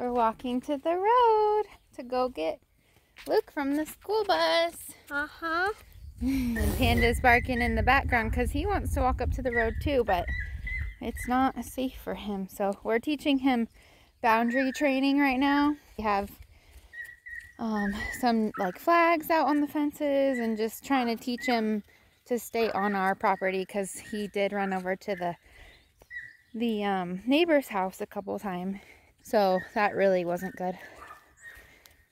We're walking to the road to go get Luke from the school bus. Uh-huh. And Panda's barking in the background because he wants to walk up to the road too, but it's not safe for him. So we're teaching him boundary training right now. We have um, some like flags out on the fences and just trying to teach him to stay on our property because he did run over to the the um, neighbor's house a couple times. So that really wasn't good.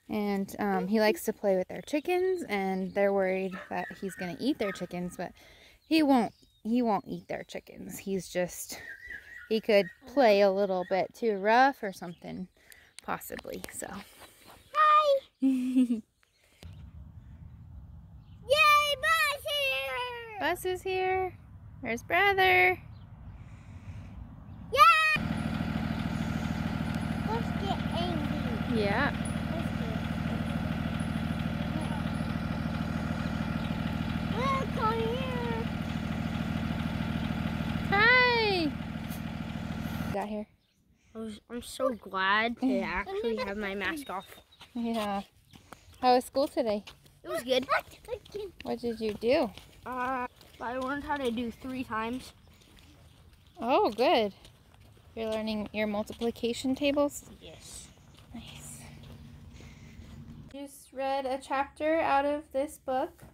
And um, he likes to play with their chickens, and they're worried that he's gonna eat their chickens, but he won't. He won't eat their chickens. He's just he could play a little bit too rough or something, possibly. So. Hi. Yay, Bus Yay, bus here. is here. There's brother. Yeah. Let's get angry. Yeah. Look here. Hi. Got here. I was, I'm so glad to actually have my mask off. Yeah. How was school today? It was good. What did you do? Uh, I learned how to do three times. Oh, good. You're learning your multiplication tables? Yes. Nice. Read a chapter out of this book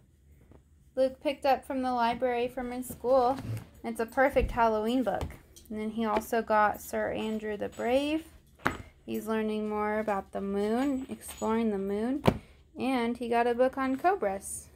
Luke picked up from the library from his school. It's a perfect Halloween book. And then he also got Sir Andrew the Brave. He's learning more about the moon, exploring the moon. And he got a book on cobras.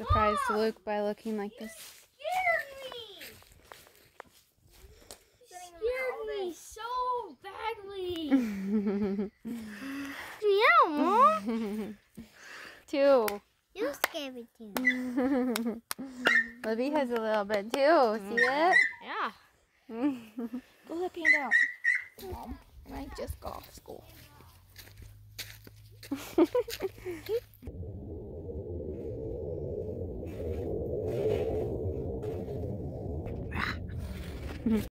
I surprised ah! Luke by looking like this. Scared me so badly. Yeah, Mom. Two. You scared me too. Libby has a little bit too. See mm. it? Yeah. Go let Panda out. Mom, I just got off school.